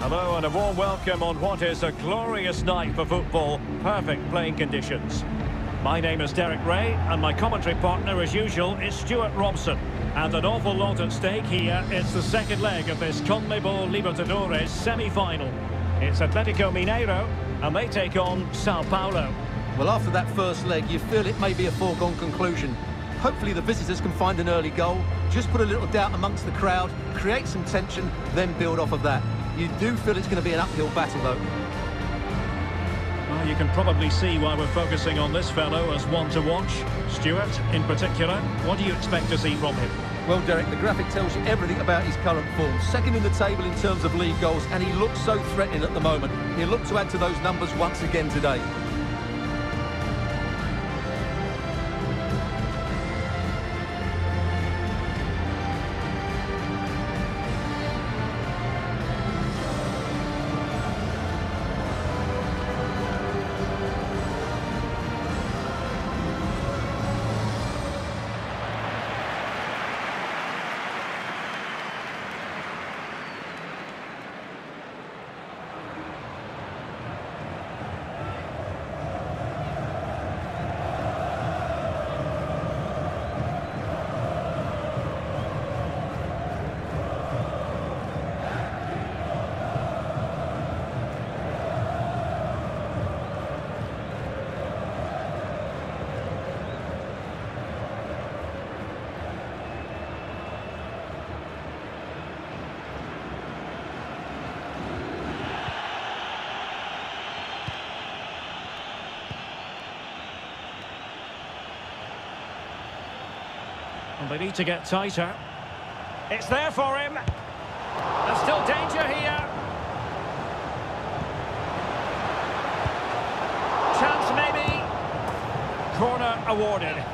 Hello and a warm welcome on what is a glorious night for football. Perfect playing conditions. My name is Derek Ray and my commentary partner as usual is Stuart Robson. And an awful lot at stake here. It's the second leg of this CONMEBOL Libertadores semi-final. It's Atletico Mineiro and they take on Sao Paulo. Well, after that first leg, you feel it may be a foregone conclusion. Hopefully the visitors can find an early goal, just put a little doubt amongst the crowd, create some tension, then build off of that. You do feel it's going to be an uphill battle, though. Well, you can probably see why we're focusing on this fellow as one to watch. Stuart, in particular, what do you expect to see from him? Well, Derek, the graphic tells you everything about his current form. Second in the table in terms of league goals, and he looks so threatening at the moment. He'll look to add to those numbers once again today. They need to get tighter. It's there for him. There's still danger here. Chance maybe. Corner awarded.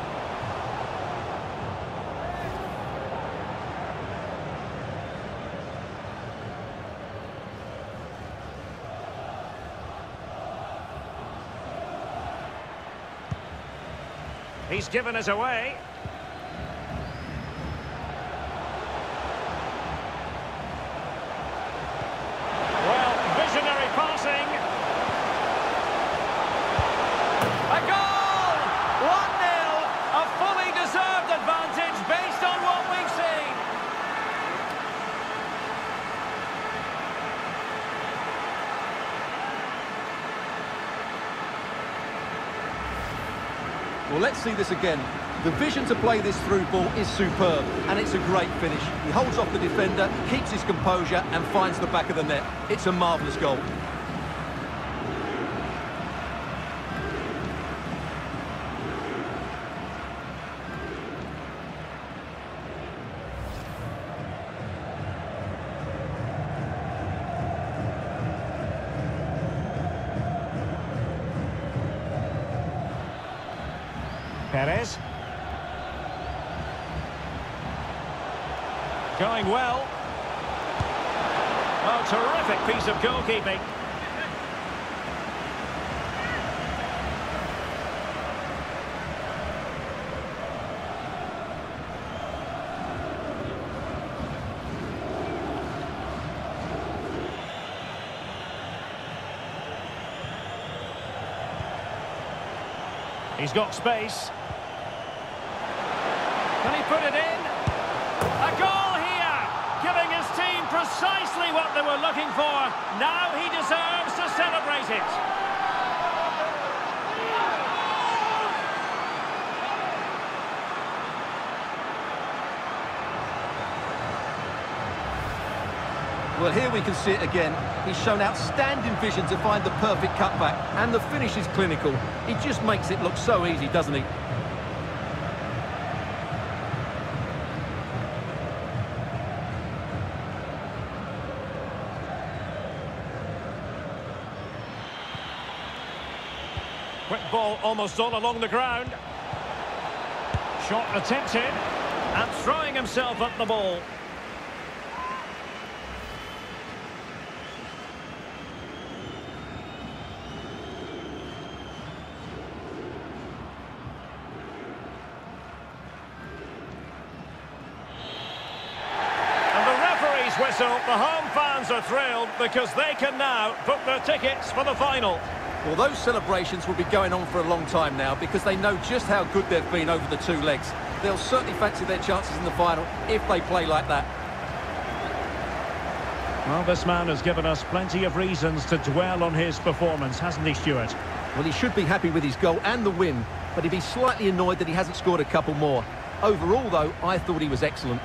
He's given us away. Well, visionary passing. A goal! 1-0. A fully deserved advantage based on what we've seen. Well, let's see this again. The vision to play this through ball is superb, and it's a great finish. He holds off the defender, keeps his composure, and finds the back of the net. It's a marvellous goal. Perez. Going well. Oh, terrific piece of goalkeeping. He's got space. Can he put it in? A goal here! Giving his team precisely what they were looking for. Now he deserves to celebrate it. Well, here we can see it again. He's shown outstanding vision to find the perfect cutback, and the finish is clinical. He just makes it look so easy, doesn't he? Quick ball almost all along the ground. Shot attempted. And throwing himself at the ball. The the home fans are thrilled because they can now book their tickets for the final. Well, those celebrations will be going on for a long time now because they know just how good they've been over the two legs. They'll certainly fancy their chances in the final if they play like that. Well, this man has given us plenty of reasons to dwell on his performance, hasn't he, Stuart? Well, he should be happy with his goal and the win, but he'd be slightly annoyed that he hasn't scored a couple more. Overall, though, I thought he was excellent.